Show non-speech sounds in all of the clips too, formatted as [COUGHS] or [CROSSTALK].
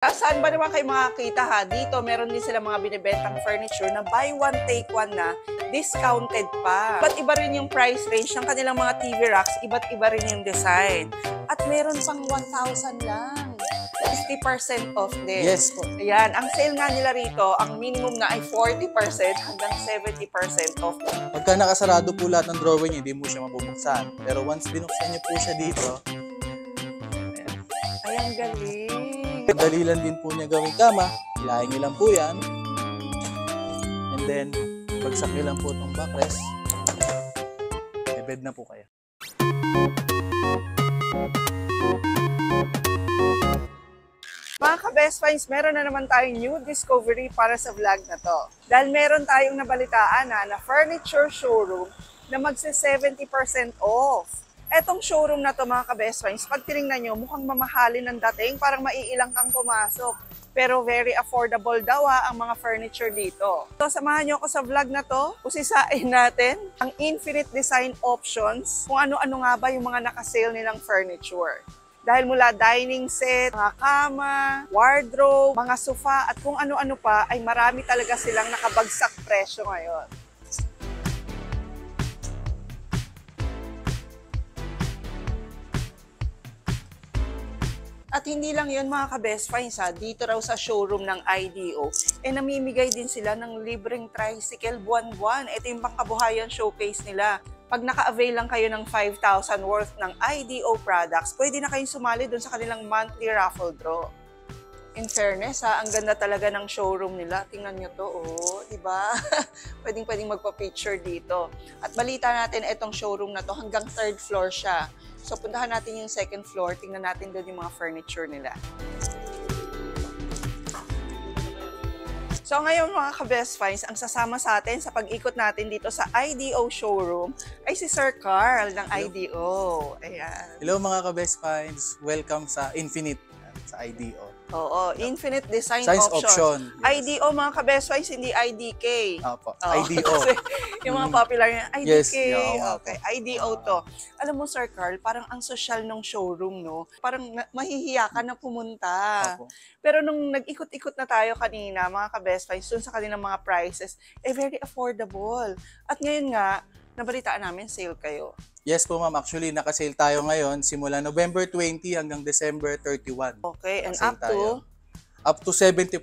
Ah, Saan ba naman kayo makakita ha? Dito, meron din sila mga binibentang furniture na buy one, take one na discounted pa. Iba't iba rin yung price range ng kanilang mga TV racks, iba't iba rin yung design. At meron pang 1,000 lang. 60% off din. Yes po. Ayan, ang sale nga nila rito, ang minimum na ay 40% hanggang 70% off. Pagka nakasarado po lahat ng drawer niyo, hindi mo siya mabubuksan. Pero once binuksan niyo po siya dito, Ay, ang galing. Dali lang din po niya gawing kama. Hilahin niyo lang po yan. And then, bagsak niyo lang po itong backrest. E bed na po kayo. Mga ka-best finds, meron na naman tayong new discovery para sa vlog na to. Dahil meron tayong nabalitaan na, na furniture showroom na magse 70% off. Etong showroom na to mga ka-best finds, pag tinignan nyo, mukhang mamahalin ng dating, parang maiilang kang pumasok. Pero very affordable daw ah, ang mga furniture dito. So samahan nyo ako sa vlog na to. Usisain natin ang infinite design options, kung ano-ano nga ba yung mga nakasale nilang furniture. Dahil mula dining set, mga kama, wardrobe, mga sofa, at kung ano-ano pa, ay marami talaga silang nakabagsak presyo ngayon. At hindi lang yun mga ka-best finds ha, dito raw sa showroom ng IDO, eh namimigay din sila ng libreng tricycle buwan-buwan. Ito yung pangkabuhayan showcase nila. Pag naka-avail lang kayo ng 5,000 worth ng IDO products, pwede na kayong sumali dun sa kanilang monthly raffle draw. In fairness ha, ang ganda talaga ng showroom nila. Tingnan nyo to, oh, [LAUGHS] di ba? pwedeng pwedeng magpa-picture dito. At balita natin itong showroom na to, hanggang third floor siya. So puntahan natin yung second floor, tingnan natin doon yung mga furniture nila. So ngayon mga ka-best finds, ang sasama sa atin sa pag-ikot natin dito sa IDO showroom ay si Sir Carl ng IDO. Ayan. Hello mga ka-best finds. Welcome sa Infinite, yan, sa IDO. Oo, infinite design Science option. option. Yes. IDO mga ka-best finds, hindi IDK. Opo, Oo, IDO. [LAUGHS] kasi yung mga popular yan, IDK. Yes, yeah, okay, IDO to. Alam mo, Sir Carl, parang ang social ng showroom, no? Parang na- mahihiya ka na pumunta. Opo. Pero nung nag-ikot-ikot na tayo kanina, mga ka-best finds, dun sa kanilang mga prices, eh very affordable. At ngayon nga, nabalitaan namin, sale kayo. Yes po ma'am, actually nakasale tayo ngayon simula November 20 hanggang December 31. Okay, and up tayo. to, Up to 70%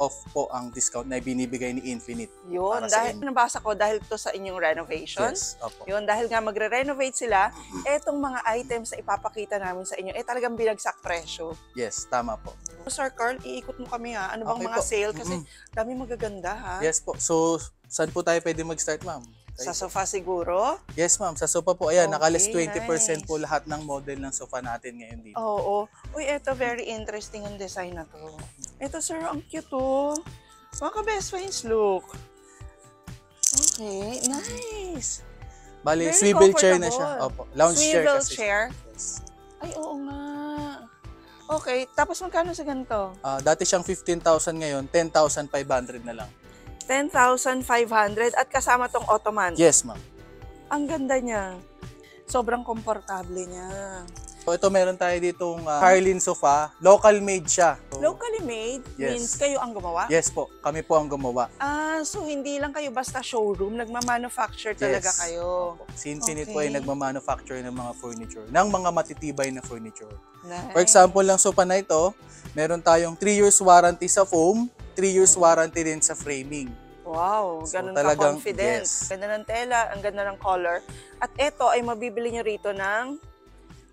off po ang discount na binibigay ni Infinite. yun, dahil, nabasa ko dahil to sa inyong renovation. Yes, opo. Yun, dahil nga magre-renovate sila, etong mga items na ipapakita namin sa inyo, eh talagang binagsak presyo. Yes, tama po. Sir Carl, iikot mo kami ha. Ano bang Okay mga po. sale? Kasi Mm. dami magaganda ha. Yes po. So, saan po tayo pwede mag-start ma'am? Sa sofa siguro? Yes ma'am, sa sofa po. Ayan, Okay, nakalis 20% po nice. lahat ng model ng sofa natin ngayon dito. Oo. Uy, eto very interesting ang design na to. Eto sir, ang cute oh. Mga ka-best friends look. Okay, nice. Bali, Very swivel chair na siya. Opo, lounge chair Swivel kasi. chair? Yes. Ay, oo nga. Okay, tapos magkano sa ganito? Ah, dati siyang 15,000 ngayon, 10,500 na lang. 10,500 at kasama tong ottoman. Yes ma'am. Ang ganda niya. Sobrang komportable niya. So ito meron tayo ditong uh, Carlin sofa. Local made siya. So, Locally made Yes. means kayo ang gumawa? Yes po, kami po ang gumawa. Ah, so hindi lang kayo basta showroom, nagmamanufacture talaga Yes. kayo. Opo. Si Infinite po ay Okay. nagmamanufacture ng mga furniture, ng mga matitibay na furniture. Nice. For example, lang sofa na ito, meron tayong 3 years warranty sa foam, 3 years warranty din sa framing. Wow, So, ganun talagang- ka-confident. yes. Ganda ng tela, ang ganda ng color. At ito ay mabibili nyo rito ng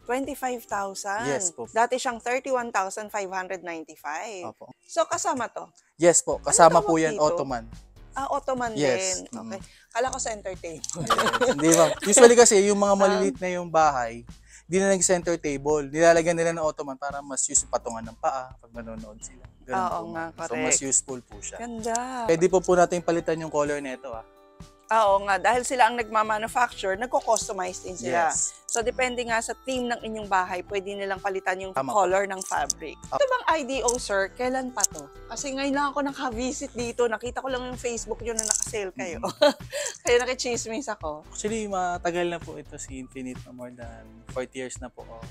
25,000. Yes po. Dati siyang 31,595. Opo. So kasama to. Yes po, kasama Ano po yan dito? Ottoman. Ah, Ottoman Yes. din. Okay. Kala ko center table. [LAUGHS] Yes. Hindi ba? Usually kasi yung Um, mga maliliit na yung bahay, di na nag-center table. Nilalagyan nila ng Ottoman para mas use patungan ng paa pag manonood sila. Ganun Oo po, nga, ma'am. So mas useful po siya. Ganda. Pwede po po natin palitan yung color nito ah. Ah, Oo nga, dahil sila ang nagmamanufacture, nagko-customize din sila. Yes. So, depende nga sa theme ng inyong bahay, pwede nilang palitan yung Tama. color ng fabric. Ah. Ito bang IDO, sir? Kailan pa to? Kasi ngayon lang ako naka-visit dito. Nakita ko lang yung Facebook nyo na nakasale kayo. [LAUGHS] Kaya nakichismis ako. Actually, matagal na po ito si Infinite na more than 40 years na po. Oh.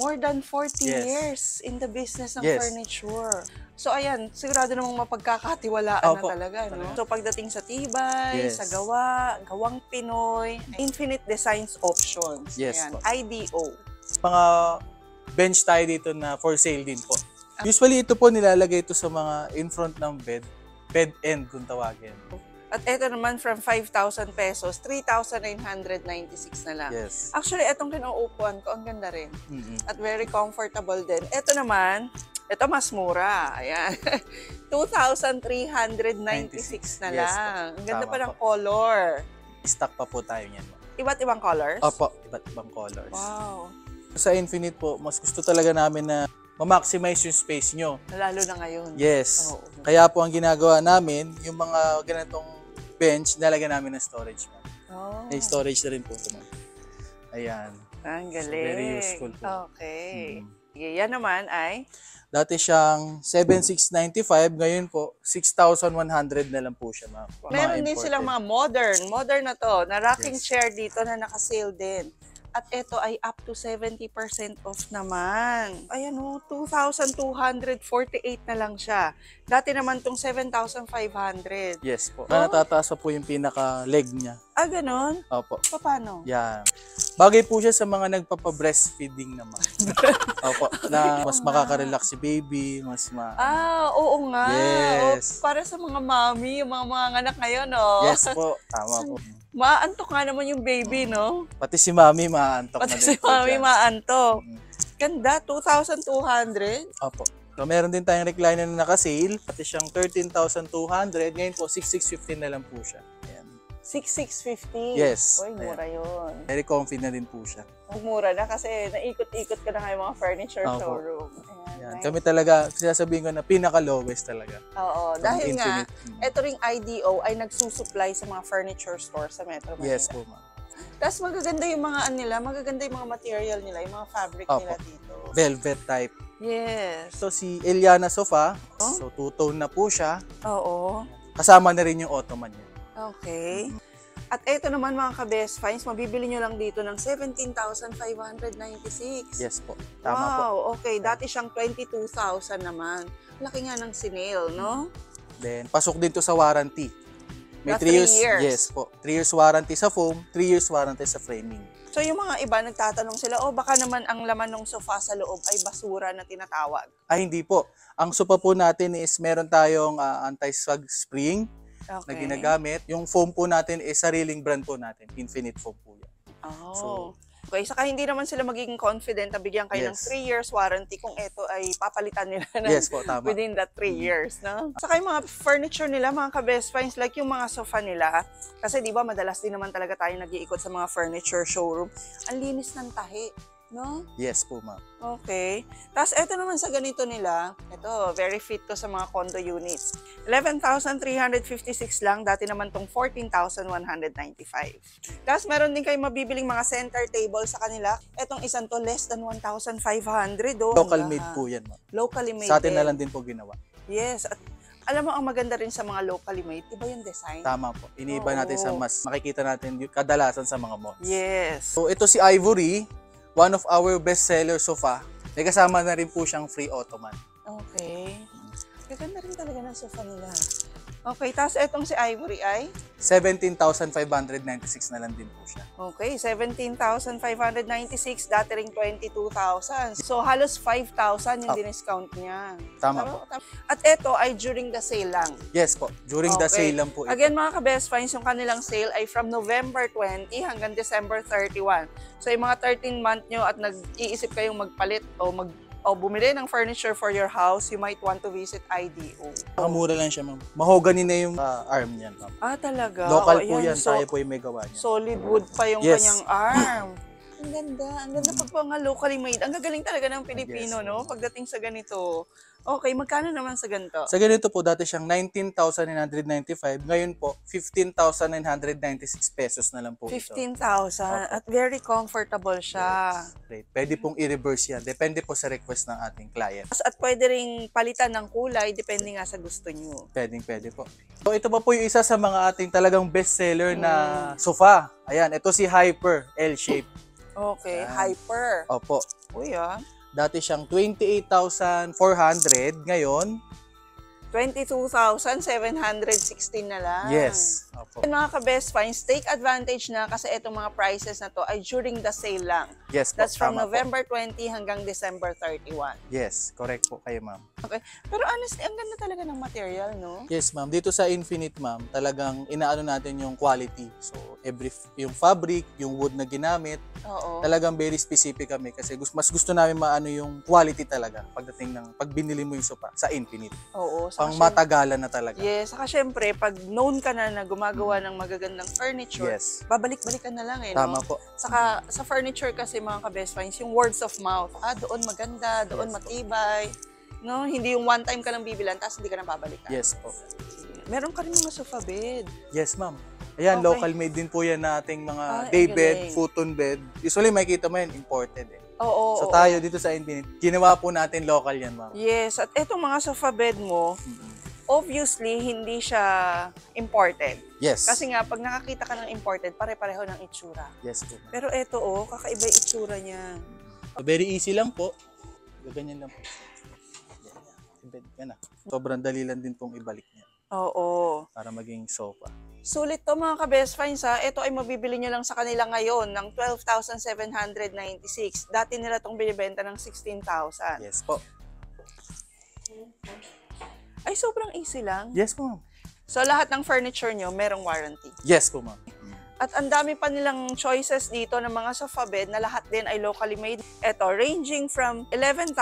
More than 40 Yes. years in the business ng Yes. furniture. So ayan, sigurado namang mapagkakatiwalaan Opo, na talaga, no? So pagdating sa tibay, Yes. sa gawa, gawang Pinoy, infinite designs options. Yes ayan, po. IDO. Mga bench tayo dito na for sale din po. Usually ito po nilalagay ito sa mga in front ng bed. Bed end kung tawagin. At ito naman from 5,000 pesos, 3,996 na lang. Yes. Actually, itong kinuupuan ko, ang ganda rin. Mm-mm. At very comfortable din. Ito naman, ito mas mura. Ayan. [LAUGHS] 2,396 na Yes lang. Ang ganda Tama pa ng po. color. Stock pa po tayo niyan. Iba't ibang colors? Opo, iba't ibang colors. Wow. Sa Infinite po, mas gusto talaga namin na ma-maximize yung space nyo. Lalo na ngayon. Yes. Oo. Kaya po ang ginagawa namin, yung mga ganitong bench, nalagyan namin ng storage. ma'am. Oh. May storage na rin po ito, ma'am. Ayan. Ang So, galing. very useful po. Okay. Mm. Yan naman ay Dati siyang 7,695, ngayon po 6,100 na lang po siya, ma'am. Meron din silang mga modern. Modern na to. Na rocking Yes. chair dito na naka-sale din. At ito ay up to 70% off naman. Ayan o, 2,248 na lang siya. Dati naman tong 7,500. Yes po. Oh. Na natataas pa po yung pinaka-leg niya. Ah, ganon? Opo. Paano? Yan. Bagay po siya sa mga nagpapa-breastfeeding naman. [LAUGHS] Opo. Na mas makaka-relax si baby, mas ma... Ah, oo nga. Yes. O, para sa mga mommy, yung mga mga anak ngayon, no? Yes po. Tama po. [LAUGHS] Maantok nga naman yung baby, no? Pati si mami maantok na Pati din si po mommy dyan. maantok. Mm. Ganda, 2,200. Opo. So, meron din tayong recliner na naka-sale. Pati siyang 13,200. Ngayon po, 6,615 na lang po siya. Ayan. 6,650. Yes. Uy, mura yun. Very na din po siya. Mura na kasi naikot-ikot ka na nga yung mga furniture Opo. showroom. Ayan, Yan. nice. Kami talaga, sinasabihin ko na pinaka-lowest talaga. Oo, From dahil nga, Infinite. Mm. ito ring IDO ay nagsusupply sa mga furniture store sa Metro Manila. Yes po, ma'am. Tapos magaganda yung mga ano nila, magaganda yung mga material nila, yung mga fabric Opo. nila dito. Velvet type. Yes. So, si Eliana Sofa, Oh. so two-tone na po siya. Oo. Kasama na rin yung ottoman niya. Okay. At ito naman mga ka-best finds, mabibili nyo lang dito ng 17,596. Yes po. Tama po. wow, okay. Dati siyang 22,000 naman. Laki nga ng sinale, no? Then, pasok din to sa warranty. May Na 3 three years, years. Yes po. 3 years warranty sa foam, 3 years warranty sa framing. So yung mga iba nagtatanong sila, oh baka naman ang laman ng sofa sa loob ay basura na tinatawag. Ah, hindi po. Ang sofa po natin is meron tayong ah, anti-sag spring na Okay. ginagamit. Yung foam po natin is sariling brand po natin. Infinite foam po yan. Oh. So- okay, saka hindi naman sila magiging confident na bigyan kayo ng Yes. 3 years warranty kung ito ay papalitan nila ng Yes po, tama. within that 3 years, no? Saka yung mga furniture nila, mga ka-best finds, like yung mga sofa nila, kasi di ba madalas din naman talaga tayo nag-iikot sa mga furniture showroom, ang linis ng tahi, no? Yes po, ma'am. Okay. Tapos eto naman sa ganito nila, ito, very fit to sa mga condo units. 11,356 lang, dati naman tong 14,195. Tapos meron din kayo mabibiling mga center table sa kanila. Etong isang to, less than 1,500. Oh, Local made po yan, ma'am. Locally made Sa atin na lang din po ginawa. Yes. At alam mo, ang maganda rin sa mga locally made, iba yung design. Tama po. Iniiba natin sa Oo. mas makikita natin yung kadalasan sa mga malls. Yes. So ito si Ivory, one of our best-seller sofa. May kasama na rin po siyang free ottoman. Okay. Gaganda rin talaga ng sofa nila. Okay, tapos etong si Ivory ay? 17,596 na lang din po siya. Okay, 17,596, dati ring 22,000. So, halos 5,000 yung Ah. diniscount niya. Tama Tama- tama. At ito ay during the sale lang. Yes po. During the Okay. sale lang po ito. Again, mga ka-best finds, yung kanilang sale ay from November 20 hanggang December 31. So, yung mga 13 month nyo at nag-iisip kayong magpalit o mag o bumili ng furniture for your house, you might want to visit IDO. Nakamura lang siya, ma'am. Mahogany na yung ah, arm niyan, ma'am. Ah, talaga? Local O, po yan. so- Tayo po yung may gawa niya. solid wood pa yung Yes. kanyang arm. [CLEARS THROAT] Ang ganda. Ang ganda pag mga locally made. Ang gagaling talaga ng Pilipino, Yes. no? Pagdating sa ganito. Okay, magkano naman sa ganito? Sa ganito po, dati siyang 19,995. Ngayon po, 15,996 pesos na lang po ito. 15,000. At very comfortable siya. Right. Pwede pong i-reverse yan. Depende po sa request ng ating client. At pwede ring palitan ng kulay, depende nga sa gusto nyo. Pwedeng pwede po. So ito pa po yung isa sa mga ating talagang bestseller na Mm. sofa. Ayan, ito si Hyper L-shape. Okay, Yan. hyper. Opo. Uy ah. Dati siyang 28,400. Ngayon, 22,716 na lang. yes. Opo. And mga ka-best finds, take advantage na kasi itong mga prices na to ay during the sale lang. Yes po. That's from tama po. November 20 hanggang December 31. Yes, correct po kayo, ma'am. Pero honestly, ang ganda talaga ng material, no? Yes, ma'am. Dito sa Infinite, ma'am, talagang inaano natin yung quality. So, every yung fabric, yung wood na ginamit, Oo. talagang very specific kami kasi gus- mas gusto namin maano yung quality talaga pagdating ng pag binili mo yung sofa sa Infinite. Oo. Saka Pang syem- matagalan na talaga. Yes, saka syempre, pag known ka na na gumagawa ng magagandang furniture, Yes. babalik-balikan na lang eh, Tama no? po. Saka sa furniture kasi mga ka-best finds, yung words of mouth, ah, doon maganda, doon Yes po. matibay. No, hindi yung one time ka lang bibilan tapos hindi ka na babalikan. Yes po. Meron ka rin mga sofa bed. Yes, ma'am. Ayan, Okay. local made din po yan na ating mga Ah, day bed, futon bed. Usually makita mo yan, imported eh. Oo. So oo. tayo dito sa Infinite, ginawa po natin local yan, ma'am. Yes, at etong mga sofa bed mo, Mm-mm. Obviously, hindi siya imported. Yes. Kasi nga, pag nakakita ka ng imported, pare-pareho ng itsura. yes po. Pero eto, oh, kakaiba yung itsura niya. So, very easy lang po. Gaganyan lang po. Ibed ka na. Sobrang dali lang din pong ibalik niya Oo. para maging sofa. Sulit to mga ka-best finds ha. Ito ay mabibili nyo lang sa kanila ngayon ng 12,796. Dati nila itong binibenta ng 16,000. Yes po. Ay, sobrang easy lang. Yes po, ma'am. So, lahat ng furniture nyo, merong warranty. Yes po, ma'am. At ang dami pa nilang choices dito ng mga sofa bed na lahat din ay locally made. Ito, ranging from 11,000,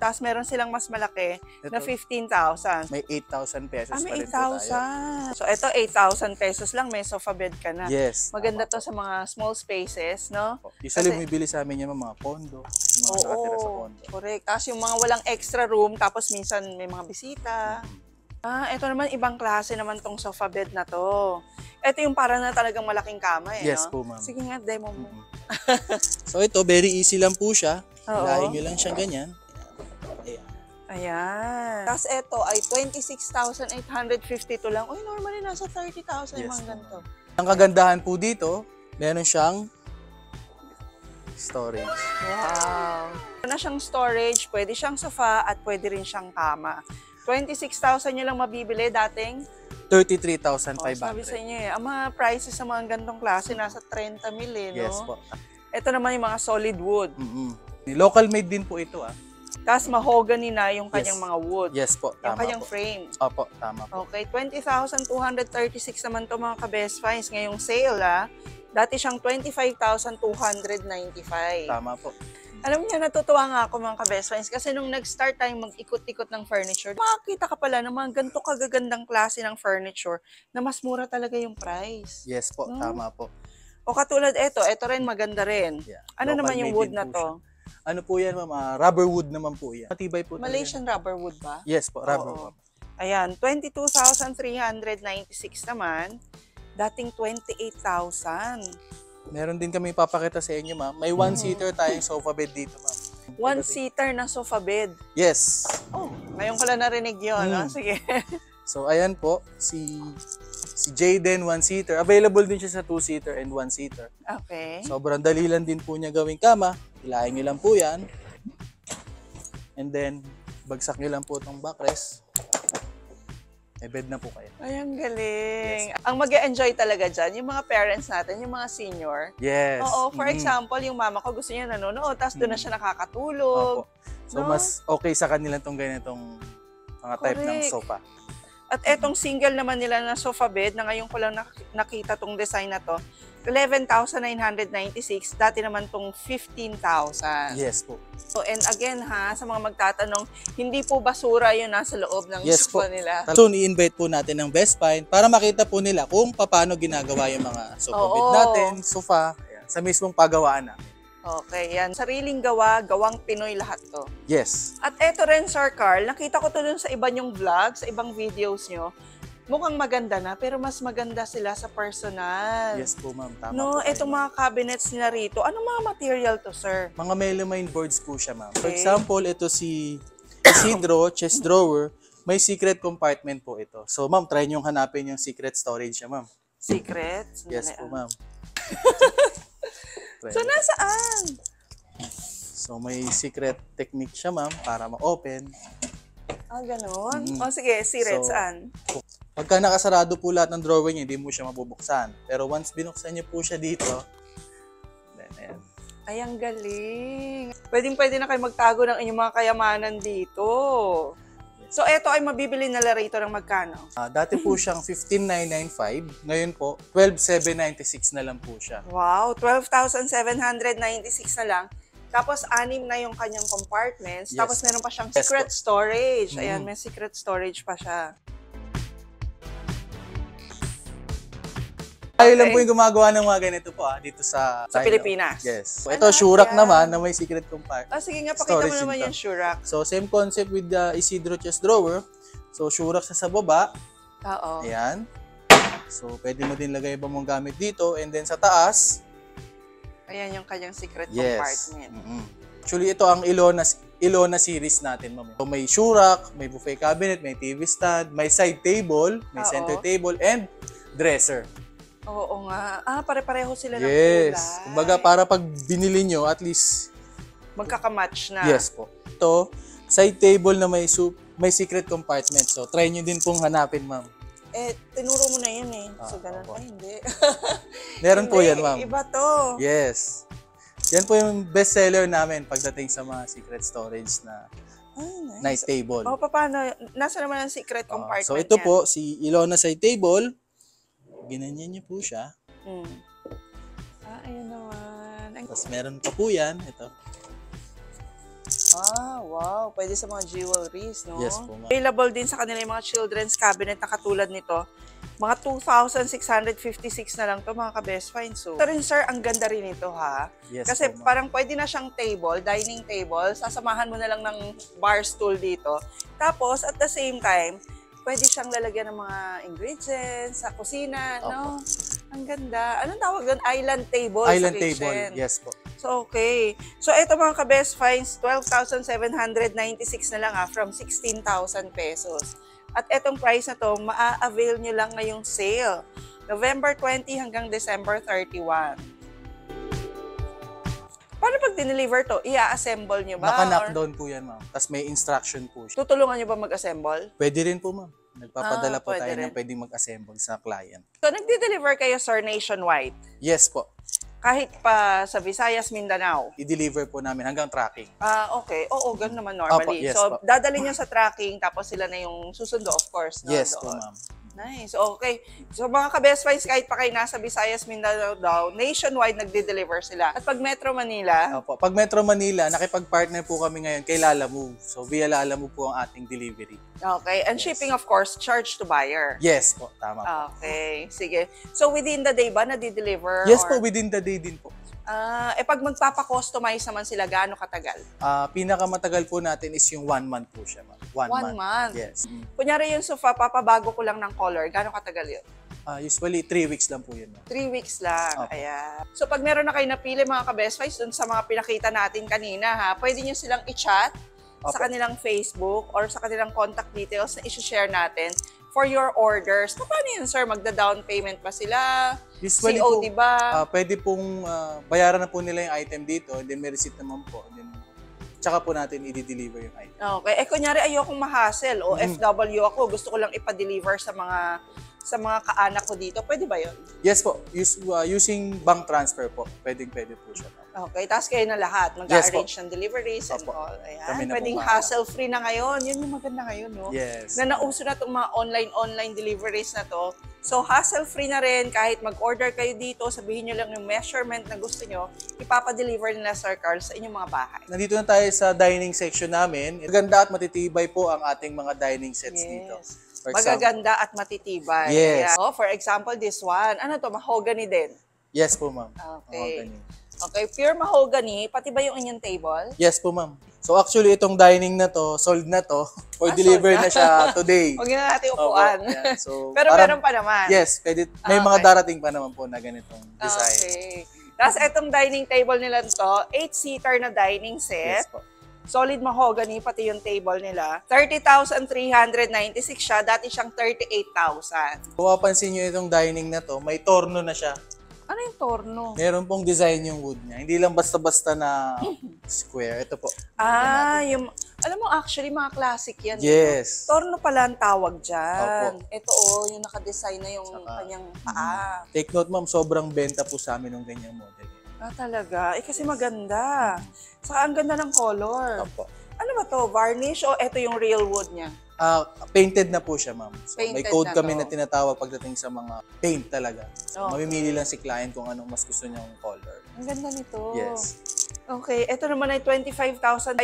tapos meron silang mas malaki na Ito, 15,000. may 8,000 pesos Ah, pa may rin po tayo. 8,000. So, ito, 8,000 pesos lang, may sofa bed ka na. Yes. Maganda tama to sa mga small spaces, no? Usually, bumibili sa amin yung mga condo, yung mga nakatira sa Oo, condo. correct. Tapos yung mga walang extra room, tapos minsan may mga bisita. Ah, ito naman, ibang klase naman tong sofa bed na to. Ito yung para na talagang malaking kama eh, Yes no? po, ma'am. Sige nga, demo mo. Mm-mm. [LAUGHS] so ito, very easy lang po siya. Oo. Hilahin nyo lang siyang ganyan. Ayan. Ayan. Tapos ito ay 26,852 lang. Uy, normally nasa 30,000 yung Yes, mga ma'am. ganito. Ang kagandahan po dito, meron siyang storage. Wow. Meron na siyang storage, pwede siyang sofa at pwede rin siyang kama. 26,000 nyo lang mabibili dating 33,500. Oh, sabi sa inyo eh, ang mga prices sa mga gantong klase nasa 30 mil eh, no? Yes po. Ito naman yung mga solid wood. Mm-mm. Local made din po ito ah. Tapos mahogany na yung kanyang Yes. mga wood. Yes po, yung tama kanyang po. frame. Opo, tama po. Okay, 20,236 naman to mga ka-best finds ngayong sale ah. Dati siyang 25,295. Tama po. Alam niyo, natutuwa nga ako mga ka-best friends kasi nung nag-start tayong mag-ikot-ikot ng furniture, makakita ka pala ng mga ganito kagagandang klase ng furniture na mas mura talaga yung price. Yes po, No? tama po. O katulad ito, ito rin maganda rin. Yeah. Ano Local naman yung wood na to? siya. Ano po yan, ma'am? Ah, rubber wood naman po yan. Matibay po. Malaysian rubber wood ba? Yes po, rubber Oo. wood. Ayan, 22,396 naman. Dating 28,000. Meron din kami papakita sa inyo, ma'am. May one-seater tayong sofa bed dito, ma'am. One-seater na sofa bed. Yes. Oh, ngayon ko lang narinig yun. Mm. no? Sige. [LAUGHS] So, ayan po, si si Jaden one-seater. Available din siya sa two-seater and one-seater. Okay. Sobrang dali lang din po niya gawing kama. Hilahin niyo lang po yan. And then, bagsak niyo lang po itong backrest. May bed na po kayo. Ay, ang galing. Ang mag enjoy talaga dyan, yung mga parents natin, yung mga senior. Yes. Oo, for Mm. example, yung mama ko gusto niya nanonood, tapos doon na siya nakakatulog. Opo. So, No? mas okay sa kanila itong ganitong mga type ng Correct. At etong single naman nila na sofa bed, na ngayon ko lang nak- nakita tong design na to, 11,996. Dati naman tong 15,000. Yes po. So, and again ha, sa mga magtatanong, hindi po basura yung nasa loob ng Yes sofa po. nila. Soon, i-invite po natin ng Best Find para makita po nila kung paano ginagawa yung mga sofa bed natin, sofa, sa mismong paggawaan na. Okay, yan. Sariling gawa, gawang Pinoy lahat to. Yes. At eto rin, Sir Carl, nakita ko to dun sa iba nyong vlog, sa ibang videos nyo. Mukhang maganda na, pero mas maganda sila sa personal. Yes po, ma'am. Tama No, po ma'am. mga cabinets nila rito, anong mga material to, sir? Mga melamine boards po siya, ma'am. For Okay. example, ito si Isidro, [COUGHS] chest drawer, may secret compartment po ito. So, ma'am, try niyong hanapin yung secret storage niya, ma'am. Secret? Yes po, ah. ma'am. [LAUGHS] So, nasaan? So, may secret technique siya, ma'am, para ma-open. Ah, ganun? Mm. O, sige, siret, So, saan? Pagka nakasarado po lahat ng drawer niya, hindi mo siya mabubuksan. Pero once binuksan niyo po siya dito, then, ayan. Ay, ang galing. Pwedeng pwede na kayo magtago ng inyong mga kayamanan dito. So, eto ay mabibili na rito ng magkano? Ah, dati po siyang 15,995. Ngayon po, 12,796 na lang po siya. Wow, 12,796 na lang. Tapos, anim na yung kanyang compartments. Yes. Tapos, meron pa siyang Yes secret po. storage. Ayan, Mhm. may secret storage pa siya. Tayo Okay. lang po yung gumagawa ng mga ganito po ah, dito sa... Sa Thailand. Pilipinas? Yes. So, Ay, ito, lahat Shurak yan. naman na may secret compartment. Ah, sige nga, pakita mo Storage naman din to. yung Shurak. So, same concept with the Isidro chest drawer. So, Shurak sa sa baba. Oo. Ayan. So, pwede mo din lagay iba mong gamit dito. And then sa taas, Ayan yung kanyang secret yes. compartment. Mm-mm. Actually, ito ang Ilona, Ilona series natin, ma'am. So, may Shurak, may buffet cabinet, may TV stand, may side table, may Oo. center table, and dresser. Oo nga. Ah, pare-pareho sila ng Yes. kulay. Kumbaga, para pag binili nyo, at least, Magkakamatch na. yes po. Ito, side table na may soup, may secret compartment. So, try nyo din pong hanapin, ma'am. Eh, tinuro mo na yun eh. So, Ah, ganun. opo. Ay, hindi. [LAUGHS] Meron po yan, ma'am. Iba to. Yes. Yan po yung best seller namin pagdating sa mga secret storage na Ay, nice table. O, paano? Nasa naman ang secret Ah, compartment so ito niya? po, si Ilona side table. Ginanyan niyo po siya. Hmm. Ah, ayun naman. Ang- Tapos meron pa po yan. Ito. Ah, wow. Pwede sa mga jewelries, no? Yes po, ma'am. Available din sa kanila yung mga children's cabinet na katulad nito. Mga 2,656 na lang to mga ka-best find. So, ito rin sir, ang ganda rin ito ha. Yes Kasi po, parang pwede na siyang table, dining table. Sasamahan mo na lang ng bar stool dito. Tapos, at the same time, pwede siyang lalagyan ng mga ingredients sa kusina, no? Ang ganda. Anong tawag doon? Island table Island sa kitchen. table. Yes po. So, okay. So, ito mga ka-best finds, 12,796 na lang ha, from 16,000 pesos. At itong price na to, maa-avail nyo lang ngayong sale. November 20 hanggang December 31. Paano pag dineliver to? Ia-assemble nyo ba? Naka-knock Or down po yan, ma'am. Tapos may instruction po siya. tutulungan nyo ba mag-assemble? Pwede rin po, ma'am. Nagpapadala Ah, po tayo rin. ng pwedeng mag-assemble sa client. So, nagde-deliver kayo, sir, nationwide. Yes po. Kahit pa sa Visayas, Mindanao. I-deliver po namin hanggang tracking. Ah, okay. Oo, ganun naman normally. Opo, yes so, po. dadalhin nyo sa tracking, tapos sila na yung susundo, of course. No, Yes po, doon. ma'am. Nice. Okay. So, mga ka-best finds, kahit pa kayo nasa Visayas, Mindanao daw, nationwide nagde-deliver sila. At pag Metro Manila, Opo. Pag Metro Manila, nakipag-partner po kami ngayon kay Lala Move. So, via Lala Move po ang ating delivery. okay. And Yes. shipping, of course, charge to buyer. Yes po, tama po. Okay. Sige. So, within the day ba, nadi-deliver? Yes Or- po, within the day din po. Ah, eh, pag magpapa-customize naman sila, gaano katagal? Ah, pinakamatagal po natin is yung one month po siya, ma'am. One, One month. Yes. Kunyari yung sofa, papabago ko lang ng color, gaano katagal yun? Ah, usually, three weeks lang po yun, ma'am. Three weeks lang. Opo. Ayan. So, pag meron na kayo napili mga ka-best friends dun sa mga pinakita natin kanina, ha, pwede nyo silang i-chat sa Opo. kanilang Facebook or sa kanilang contact details na i-share natin for your orders. Paano yun, sir? Magda-down payment ba sila? Usually COD po, ba? ah, pwede pong ah, bayaran na po nila yung item dito, and then may receipt naman po. Tsaka po natin i-deliver yung item. Okay. Eh, kunyari, ayokong ma-hassle o Mhm. FW ako, gusto ko lang ipa-deliver sa mga sa mga kaanak ko dito. Pwede ba yun? Yes po, use, ah, using bank transfer po. Pwedeng pwede po siya. Okay, tapos kayo na lahat. Yes Mag-arrange ng deliveries and Opo. all. Ayan. Kami na po Pwedeng hassle-free na ngayon. Yun yung maganda ngayon, no? Yes. Na nauso na itong mga online-online deliveries na to. So, hassle-free na rin. Kahit mag-order kayo dito, sabihin nyo lang yung measurement na gusto nyo, ipapadeliver nila Sir Carl sa inyong mga bahay. Nandito na tayo sa dining section namin. Maganda at matitibay po ang ating mga dining sets dito. For example, Magaganda at matitibay. Yes. Ayan. Oh, for example, this one. Ano to? Mahogany din. yes po, ma'am. Okay. Mga ganyan. Okay, pure mahogany. Pati ba yung inyong table? Yes po, ma'am. So actually, itong dining na to, sold na to, for Ah, [LAUGHS] deliver na. na siya [LAUGHS] today. Huwag na natin upuan. yan. So, [LAUGHS] Pero parang- meron pa naman. Yes, pwede, may Ah, mga okay. darating pa naman po na ganitong design. Okay. Tapos itong dining table nila to, 8-seater na dining set. Yes po. Solid mahogany, pati yung table nila. 30,396 siya. Dati siyang 38,000. Kung mapansin nyo itong dining na to, may torno na siya. Ano yung torno? Meron pong design yung wood niya. Hindi lang basta-basta na [CLEARS THROAT] square. Ito po. Ah, yung... Alam mo, actually, mga classic yan. Yes. Torno pala ang tawag dyan. Opo. Ito oh, yung nakadesign na yung Saka- kanyang paa. Take note ma'am, sobrang benta po sa amin ng ganyang model. Ah, talaga? Eh, kasi maganda. Saka ang ganda ng color. Opo. Ano ba to? Varnish o ito yung real wood niya? Ah, painted na po siya, ma'am. So, may Painted code na kami to. na tinatawag pagdating sa mga paint talaga. So, Okay. mamimili lang si client kung anong mas gusto niyang color. Ang ganda nito. Yes. Okay, ito naman ay 25,596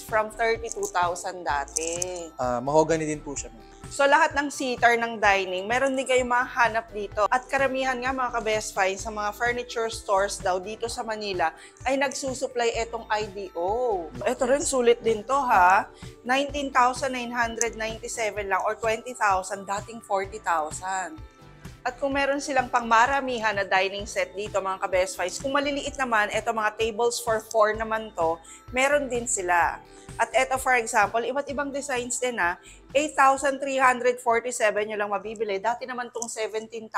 from 32,000 dati. Ah, mahogany din po siya, ma'am. So lahat ng seater ng dining, meron din kayo mahanap dito. At karamihan nga mga ka-best find sa mga furniture stores daw dito sa Manila ay nagsusupply etong IDO. Ito rin sulit din to ha. 19,997 lang or 20,000 dating 40,000. At kung meron silang pangmaramihan na dining set dito, mga ka-best finds, kung maliliit naman, eto mga tables for four naman to, meron din sila. At eto for example, iba't ibang designs din ha, 8,347 nyo lang mabibili. Dati naman tong 17,000.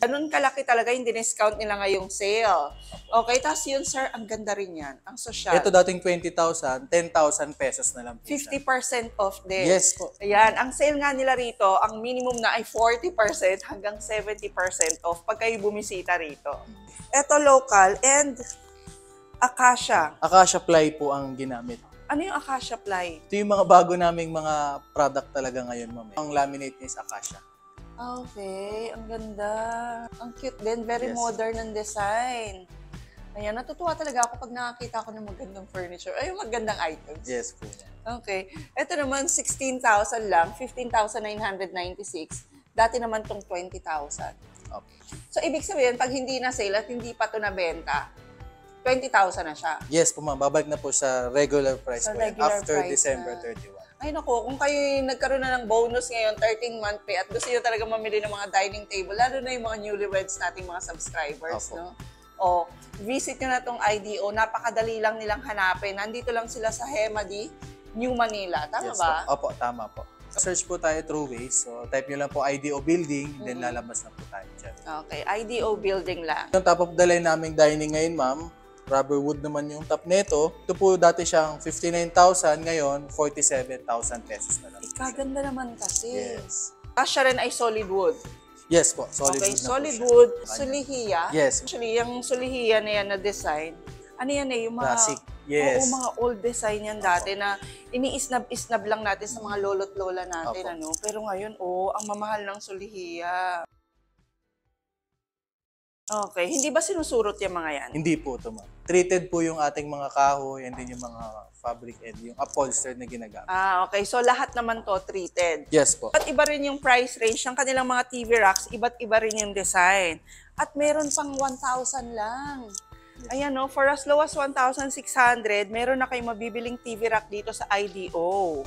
Ganun kalaki talaga yung diniscount nila ngayong sale. Okay, tapos yun sir, ang ganda rin yan. Ang social. Ito dating 20,000, 10,000 pesos na lang po siya. 50% off din. Yes po. Ayan, ang sale nga nila rito, ang minimum na ay 40% hanggang 70% off pag kayo bumisita rito. Ito local and Acacia. Acacia ply po ang ginamit. Ano yung Acacia ply? Ito yung mga bago naming mga product talaga ngayon, ma'am. Ang laminate niya is Acacia. Okay, ang ganda. Ang cute din, very Yes. modern ang design. Ayan, natutuwa talaga ako pag nakakita ko ng magandang furniture. Ay, magandang items. Yes po. Okay. Ito naman, 16,000 lang. 15,996. Dati naman tong 20,000. Opo. So, ibig sabihin, pag hindi na sale at hindi pa to nabenta, 20,000 na siya. Yes po ma'am, babalik na po sa regular price Sa po yan regular after price December na. 31. Ay nako, kung kayo nagkaroon na ng bonus ngayon, 13-month pay, at gusto nyo talaga mamili ng mga dining table, lalo na yung mga newlyweds nating mga subscribers, Opo. no? O, visit nyo na tong IDO. Napakadali lang nilang hanapin. Nandito lang sila sa Hemadi, New Manila. Tama yes, ba? Po. Opo, tama po. Search po tayo through Waze. So, type nyo lang po IDO building, then Mm-hmm. lalabas na po tayo dyan. Okay, IDO building lang. Yung top of the line naming dining ngayon, ma'am, rubber wood naman yung top nito. Ito po dati siyang 59,000, ngayon 47,000 pesos na lang. Eh, kaganda naman kasi. Yes. Kasya rin ay solid wood. Yes po, solid okay, wood na solid siya. wood, Ano? sulihiya. Yes. Actually, yung sulihiya na yan na design, ano yan eh, yung mga... Classic. Yes. Oo, mga old design yan dati na iniisnab-isnab lang natin sa mga lolo't lola natin, Opo. ano. Pero ngayon, oh, ang mamahal ng sulihiya. Okay, hindi ba sinusurot yung mga yan? Hindi po ito, ma'am. Treated po yung ating mga kahoy and then yung mga fabric and yung upholstered na ginagamit. Ah, okay. So, lahat naman to treated. Yes po. At iba rin yung price range ng kanilang mga TV racks, iba't iba rin yung design. At meron pang 1,000 lang. Ayan no, for as low as 1,600, meron na kayong mabibiling TV rack dito sa IDO.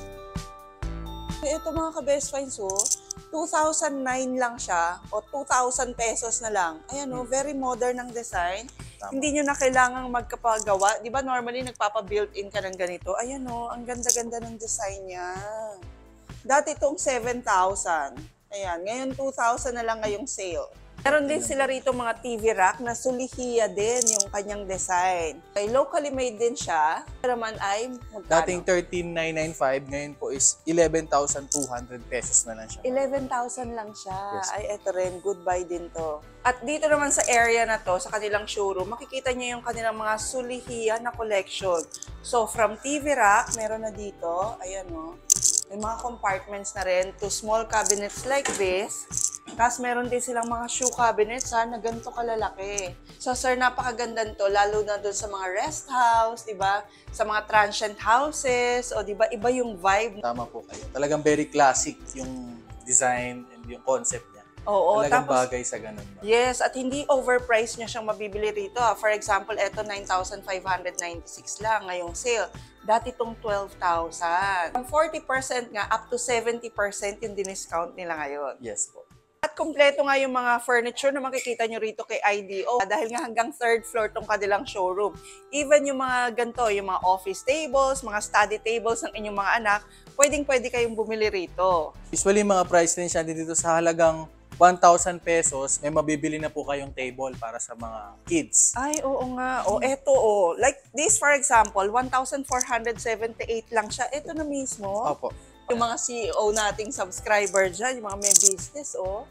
Ito mga ka-best finds oh, 2009 lang siya o 2,000 pesos na lang. Ayan oh, very modern ang design. Tama. Hindi nyo na kailangang magkapagawa. Di ba normally nagpapa-built-in ka ng ganito? Ayan oh, ang ganda-ganda ng design niya. Dati itong 7,000. Ayan, ngayon 2,000 na lang ngayong sale. Meron din sila rito mga TV rack na sulihiya din yung kanyang design. Okay, locally made din siya. Pero naman ay magkano? Dating 13,995, ngayon po is 11,200 pesos na lang siya. 11,000 lang siya. Yes. Ay, eto rin. Goodbye din to. At dito naman sa area na to, sa kanilang showroom, makikita niyo yung kanilang mga sulihiya na collection. So, from TV rack, meron na dito. Ayan, no. May mga compartments na rin to small cabinets like this. Tapos meron din silang mga shoe cabinets ha, na ganito kalalaki. So sir, napakaganda nito, lalo na doon sa mga rest house, di ba? Sa mga transient houses, o di ba, iba yung vibe. Tama po kayo. Talagang very classic yung design and yung concept niya. Oo, Talagang tapos bagay sa ganun. ma'am. Yes, at hindi overpriced niya siyang mabibili rito. ah. For example, eto 9,596 lang ngayong sale. Dati itong 12,000. Ang 40% nga, up to 70% yung diniscount nila ngayon. Yes po. Kompleto nga yung mga furniture na makikita nyo rito kay IDO dahil nga hanggang third floor tong kanilang showroom. Even yung mga ganito, yung mga office tables, mga study tables ng inyong mga anak, pwedeng pwede kayong bumili rito. Usually mga price range natin dito sa halagang 1,000 pesos, may mabibili na po kayong table para sa mga kids. Ay, oo nga. O, eto o. Like this, for example, 1,478 lang siya. Ito na mismo. Opo. Yung mga CEO nating subscriber dyan, yung mga may business, oh.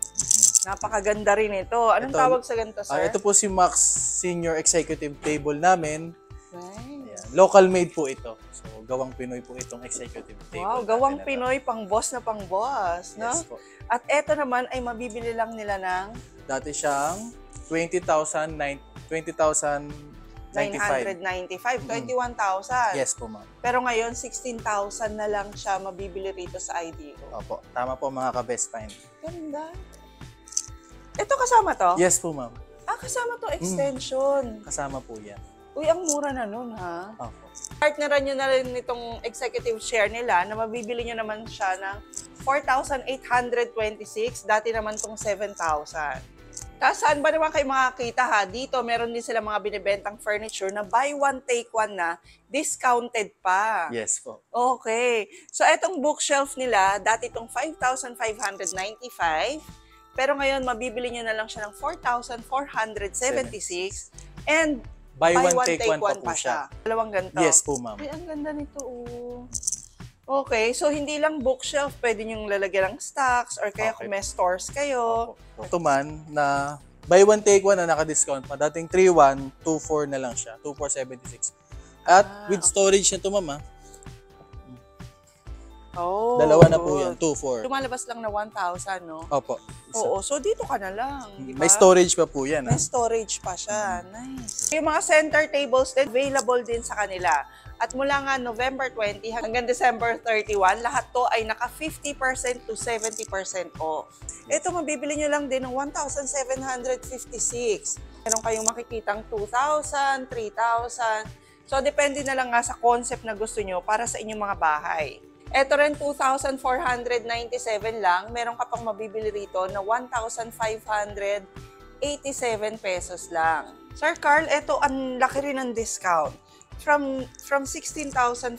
Napakaganda rin ito. Anong Ito, tawag sa ganito, sir? Ah, ito po si Max Senior Executive Table namin. Nice. Ayan. Local made po ito. So, gawang Pinoy po itong executive table. Wow, gawang na to. Pinoy pang boss na pang boss, no? Yes po. At eto naman ay mabibili lang nila ng Dati siyang 20,000, nine- 20,095. 995, 21,000. Yes po, ma'am. Pero ngayon, 16,000 na lang siya mabibili rito sa IDO. Opo. Tama po mga ka-best find. Ganda. Ito kasama to? Yes po, ma'am. Ah, kasama to extension. Kasama po yan. Uy, ang mura na nun, ha? Opo. Partneran nyo na rin itong executive share nila na mabibili nyo naman siya ng 4,826. Dati naman tong 7,000. Tapos saan ba naman kayo makakita ha? Dito meron din sila mga binibentang furniture na buy one take one na discounted pa. Yes po. Okay. So, etong bookshelf nila, dati itong 5,595. Pero ngayon, mabibili nyo na lang siya ng 4,476. And Buy, one, take, one, pa po siya. Dalawang ganito. Yes po, ma'am. Ay, ang ganda nito, oh. Okay, so hindi lang bookshelf, pwede nyo lalagyan ng stocks or kaya Okay. kung may stores kayo. Ito man na buy one take one na naka-discount pa. Dating 3,1, 2,4 na lang siya. 2,476. At Ah, with storage na to, ma'am, ah. Oh, Dalawa na po yan. 2,4. Lumalabas lang na 1,000, no? Opo. Isa. Oo, so dito ka na lang, di ba? May storage pa po yan, ah. May storage pa siya. Nice. Yung mga center tables available din sa kanila. At mula nga November 20 hanggang December 31, lahat to ay naka 50% to 70% off. Ito, mabibili nyo lang din ng 1,756. Meron kayong makikitang 2,000, 3,000. So, depende na lang nga sa concept na gusto nyo para sa inyong mga bahay. Ito rin, 2,497 lang. Meron ka pang mabibili rito na 1,587 pesos lang. Sir Carl, ito ang laki rin ng discount. From from 16,500,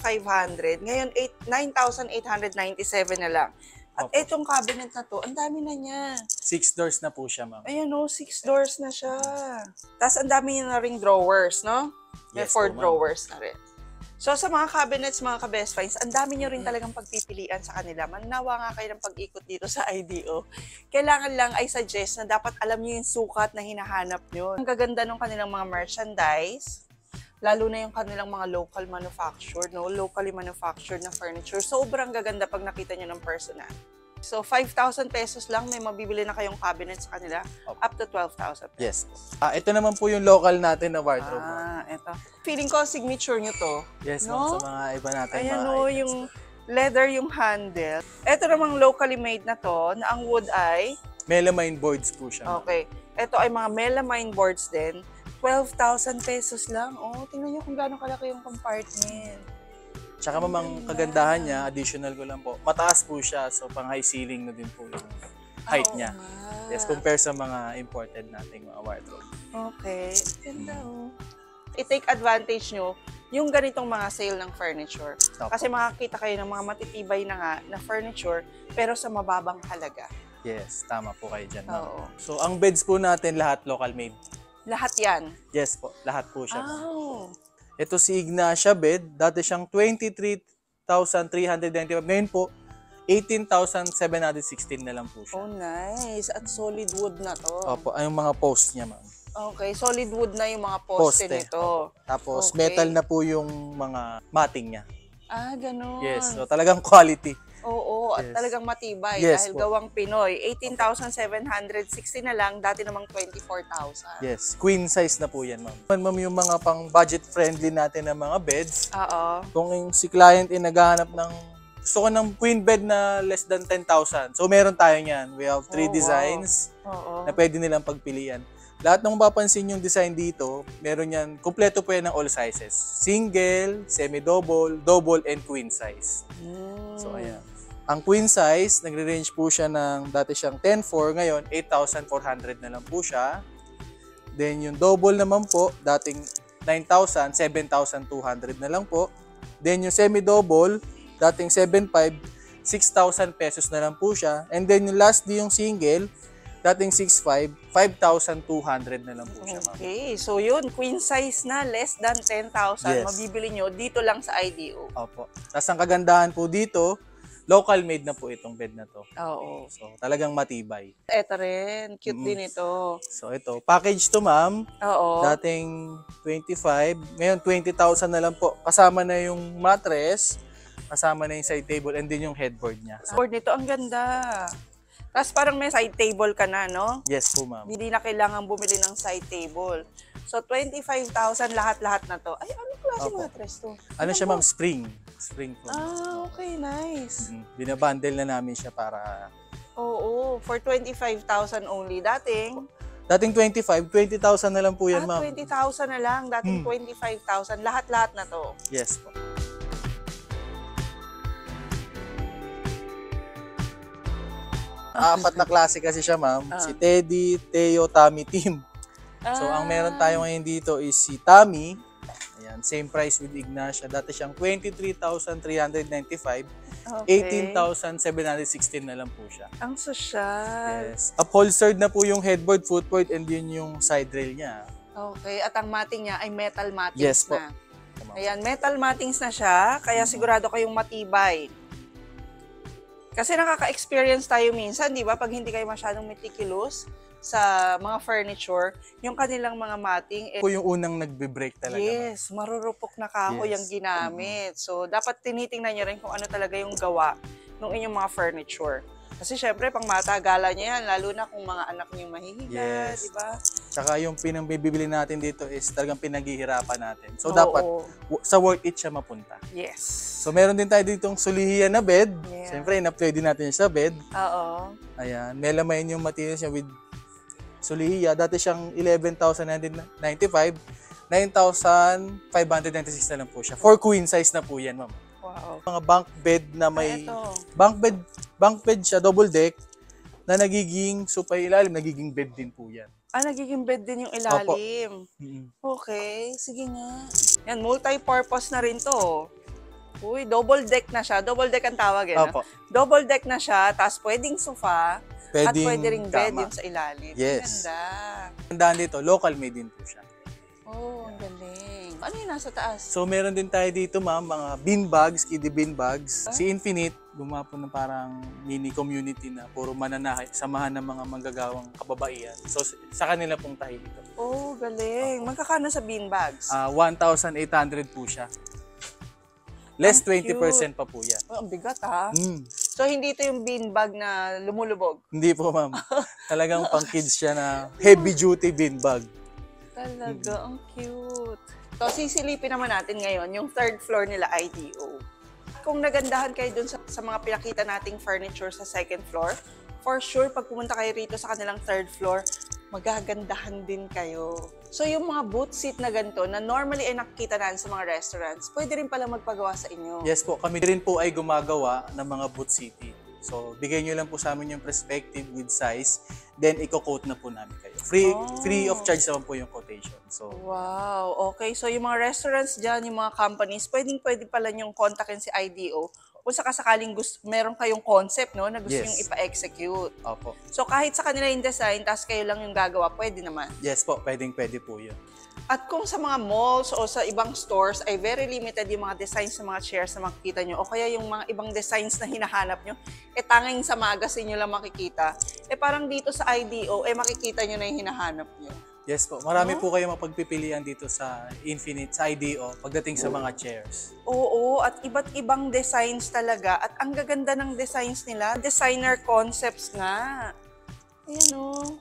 ngayon 8 9,897 na lang. At Opo. itong cabinet na to, ang dami na niya. Six doors na po siya, ma'am. Ayan o, six doors na siya. Tapos ang dami niya na ring drawers, no? May Yes four po, drawers na rin. So sa mga cabinets, mga ka-best finds, ang dami nyo rin talagang pagpipilian sa kanila. Manawa nga kayo ng pag-ikot dito sa IDO. Kailangan lang ay suggest na dapat alam nyo yung sukat na hinahanap nyo. Ang gaganda ng kanilang mga merchandise, lalo na yung kanilang mga local manufactured, no? locally manufactured na furniture. Sobrang gaganda pag nakita nyo ng personal. So, 5,000 pesos lang, may mabibili na kayong cabinet sa kanila, Opo. up to 12,000 pesos. Yes. Ah, ito naman po yung local natin na wardrobe. Ah, eto. Feeling ko signature nyo to. Yes, no? Sa mga iba natin Ayan mga o, yung leather yung handle. Ito namang locally made na to, na ang wood ay, Melamine boards po siya. okay, ito ay mga melamine boards din. 12,000 pesos lang. Oh, tingnan nyo kung gaano kalaki yung compartment. Tsaka mamang kagandahan niya, additional ko lang po, mataas po siya. So, pang high ceiling na din po yung height Oo niya. nga. Yes, compare sa mga imported nating mga wardrobe. Okay. Ganda oh. I-take advantage nyo yung ganitong mga sale ng furniture. Opo. Kasi makakita kayo ng mga matitibay na nga na furniture pero sa mababang halaga. Yes, tama po kayo dyan. Oo. So, ang beds po natin lahat local made. Lahat yan. Yes po, lahat po siya. Oh. Ito si Ignacia bed, dati siyang 23,395. Ngayon po, 18,716 na lang po siya. Oh, nice. At solid wood na to. Opo, ay yung mga post niya, ma'am. Okay, solid wood na yung mga poste, Poste. nito. Tapos, Okay. metal na po yung mga matting niya. Ah, ganun. Yes, so talagang quality. Oo, at Yes. talagang matibay Yes dahil po. gawang Pinoy. 18,760 na lang, dati namang 24,000. Yes, queen size na po yan, ma'am. Ma'am, yung mga pang budget friendly natin na mga beds, Oo. kung yung si client ay naghahanap ng gusto ko ng queen bed na less than 10,000. So, meron tayo niyan. We have three Oh, wow. designs Oo. na pwede nilang pagpilian. Lahat ng mapapansin yung design dito, meron yan, kumpleto po yan ng all sizes. Single, semi-double, double, and queen size. Mm. So, ayan. Ang queen size, nagre-range po siya ng, dati siyang 10,400, ngayon 8,400 na lang po siya. Then, yung double naman po, dating 9,000, 7,200 na lang po. Then, yung semi-double, dating 7,500, 6,000 pesos na lang po siya. And then, yung lastly, yung single, dating 6'5", 5,200 na lang po siya, ma'am. Okay, so yun, queen size na, less than 10,000, Yes. mabibili nyo dito lang sa IDO. Opo. Tapos ang kagandahan po dito, local made na po itong bed na to. Oo. So, talagang matibay. Ito rin, cute Mm. din ito. So, ito. Package to, ma'am. Oo. Dating 25. Ngayon, 20,000 na lang po. Kasama na yung mattress, kasama na yung side table, and din yung headboard niya. So, Board nito, ang ganda. Tapos parang may side table ka na, no? yes po, ma'am. Hindi na kailangan bumili ng side table. So, 25,000 lahat-lahat na to. Ay, ano klase Opo. mattress to? Ano siya, ma'am? Spring. Spring po. Ah, okay, nice. Mm, Binabundle na namin siya para... Oo, for 25,000 only. Dating, Dating 25, 20,000 na lang po yan, ah, ma'am. 20,000 na lang. Dating Hmm. 25,000. Lahat-lahat na to. Yes po. [LAUGHS] Apat na klase kasi siya, ma'am. Ah. Si Teddy, Teo, Tommy, Team. So, ang meron Ah. tayo ngayon dito is si Tommy. Ayan, same price with Ignacia. Dati siyang 23,395. Okay. 18,716 na lang po siya. Ang sosyal. Yes. Upholstered na po yung headboard, footboard, and yun yung side rail niya. Okay, at ang matting niya ay metal mattings Yes po. na. Ayan, metal mattings na siya, kaya sigurado kayong matibay. Kasi nakaka-experience tayo minsan, di ba, pag hindi kayo masyadong meticulous sa mga furniture, yung kanilang mga matting, eh, Po yung unang nagbe-break talaga. yes, marurupok na kahoy Yes. ang ginamit. So, dapat tinitingnan nyo rin kung ano talaga yung gawa ng inyong mga furniture. Kasi syempre, pang matagalan nyo yan, lalo na kung mga anak nyo yung mahihiga, Yes. di ba? Tsaka yung pinangbibili natin dito is talagang pinaghihirapan natin. So, Oo. dapat sa worth it siya mapunta. Yes. So, meron din tayo ditong sulihian na bed. Yeah. Siyempre, in-upgrade din natin siya sa bed. Oo. Ayan, melamine yung materials niya with sulihiya. Dati siyang 11,995. 9,596 na lang po siya. For queen size na po yan, ma'am. Wow. Mga bunk bed na may... Ay, ito. Bunk bed, bunk bed siya, double deck, na nagiging supay ilalim, nagiging bed din po yan. Ah, nagiging bed din yung ilalim. Mm. Okay, sige nga. Yan, multi-purpose na rin to. Uy, double deck na siya. Double deck ang tawag eh. no? Opo. Double deck na siya, tapos pwedeng sofa, at Pwedeng pwede ring bed kama. yun sa ilalim. Yes. Ganda. Tandaan dito, local made din po siya. Oh, ang galing. Ano yung nasa taas? So, meron din tayo dito, ma'am, mga bean bags, kiddie bean bags. Ah. Si Infinite, gumawa po ng parang mini community na puro mananahay, samahan ng mga manggagawang kababaihan. So, sa kanila pong tayo dito. Oh, galing. Magkakano sa beanbags? Ah, 1,800 po siya. Less Ang 20% pa po yan. Oh, ang bigat ha. Mm. So, hindi ito yung beanbag na lumulubog. Hindi po, ma'am. Talagang pang kids siya na heavy duty bean bag. Talaga, ang cute. So, sisilipin naman natin ngayon yung third floor nila IDO. Kung nagandahan kayo dun sa, sa mga pinakita nating furniture sa second floor, for sure, pag pumunta kayo rito sa kanilang third floor, magagandahan din kayo. So, yung mga booth seat na ganito, na normally ay nakikita natin sa mga restaurants, pwede rin pala magpagawa sa inyo. Yes po, kami rin po ay gumagawa ng mga boot city. So, bigay nyo lang po sa amin yung perspective with size, then i-quote na po namin kayo. Free Oh. free of charge naman po yung quotation. So, Wow, okay. So yung mga restaurants dyan, yung mga companies, pwedeng pwede pala yung kontakin si IDO kung sakasakaling gusto, meron kayong concept no, na gusto Yes. yung ipa-execute. opo. So kahit sa kanila yung design, tapos kayo lang yung gagawa, pwede naman. Yes po, pwedeng pwede po yun. At kung sa mga malls o sa ibang stores ay very limited yung mga designs ng mga chairs na makikita nyo o kaya yung mga ibang designs na hinahanap nyo, eh tanging sa magazine nyo lang makikita. Eh parang dito sa IDO, eh makikita nyo na yung hinahanap nyo. Yes po, marami po kayo mapagpipilian dito sa Infinite, sa IDO, pagdating sa mga chairs. Oo, at iba't ibang designs talaga. At ang gaganda ng designs nila, designer concepts nga. Ayan o.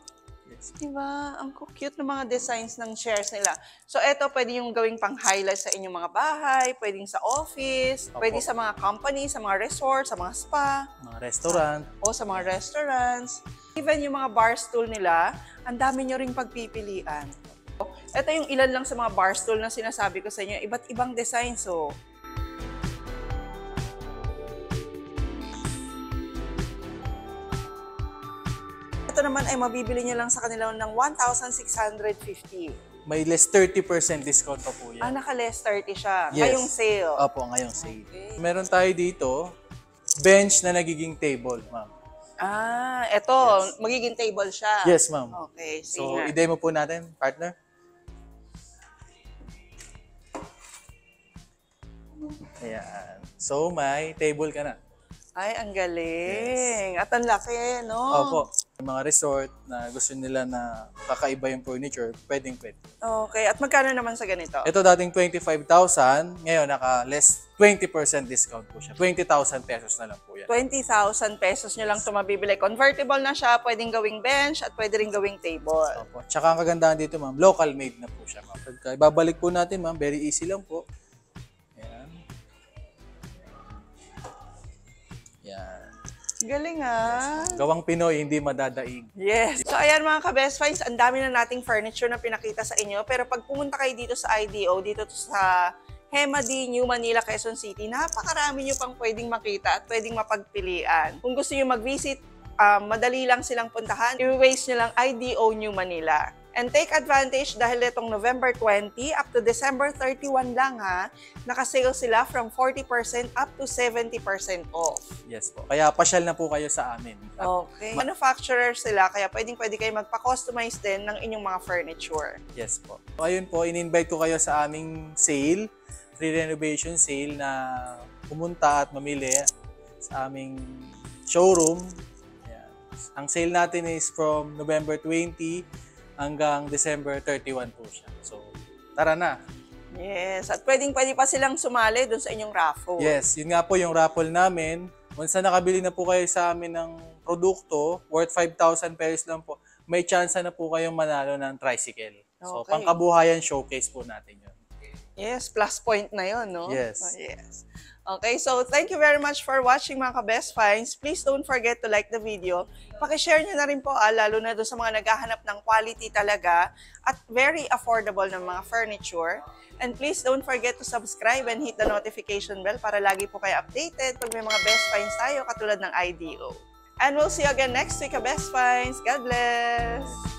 Yes. Diba? Ang cute ng mga designs ng chairs nila. So, eto pwede yung gawing pang-highlight sa inyong mga bahay, pwedeng sa office, Opo. pwede sa mga company, sa mga resort, sa mga spa, Mga restaurant. o sa mga restaurants. Even yung mga bar stool nila, ang dami nyo ring pagpipilian. Ito yung ilan lang sa mga bar stool na sinasabi ko sa inyo. Iba't ibang design. So, ito naman ay mabibili nyo lang sa kanila ng 1,650. May less 30% discount pa po yan. Ah, naka-less 30 siya. Yes. Ngayong sale. Opo, ngayong sale. Okay. Meron tayo dito, bench na nagiging table, ma'am. Ah, eto, Yes. magiging table siya. Yes, ma'am. Okay, sige So, nga. i-demo po natin, partner. Ayan. So, may table ka na. Ay, ang galing. At ang laki, no? Opo. Mga resort na gusto nila na kakaiba yung furniture, pwedeng pwede. Okay, at magkano naman sa ganito? Ito dating 25,000, ngayon naka less 20% discount po siya. 20,000 pesos na lang po yan. 20,000 pesos nyo lang ito mabibili. Convertible na siya, pwedeng gawing bench at pwede rin gawing table. Opo. Tsaka ang kagandahan dito, ma'am, local made na po siya, ma'am. Pagka ibabalik po natin, ma'am, very easy lang po. Galing ah. Gawang Pinoy, hindi madadaig. Yes. So ayan mga ka-best finds, ang dami na nating furniture na pinakita sa inyo. Pero pag pumunta kayo dito sa IDO, dito to sa Hema D, New Manila, Quezon City, napakarami nyo pang pwedeng makita at pwedeng mapagpilian. Kung gusto nyo mag-visit, um, madali lang silang puntahan. I-waste nyo lang IDO New Manila. And take advantage dahil itong November 20 up to December 31 lang ha, nakasale sila from 40% up to 70% off. Yes po. Kaya pasyal na po kayo sa amin. At Okay. Manufacturer sila, kaya pwedeng pwede kayo magpa-customize din ng inyong mga furniture. Yes po. So, ayun po, in-invite ko kayo sa aming sale, free renovation sale na pumunta at mamili sa aming showroom. Ayan. Ang sale natin is from November 20 hanggang December 31 po siya. So, tara na. Yes, at pwedeng pwede pa silang sumali dun sa inyong raffle. Yes, yun nga po yung raffle namin. Once na nakabili na po kayo sa amin ng produkto, worth 5,000 pesos lang po, may chance na po kayong manalo ng tricycle. So, Okay. pangkabuhayan showcase po natin yun. Yes, plus point na yon, no? Yes. Oh, yes. Okay, so thank you very much for watching mga ka-best finds. Please don't forget to like the video. Pakishare nyo na rin po, ah, lalo na doon sa mga naghahanap ng quality talaga at very affordable ng mga furniture. And please don't forget to subscribe and hit the notification bell para lagi po kayo updated pag may mga best finds tayo katulad ng IDO. And we'll see you again next week, ka-best finds. God bless!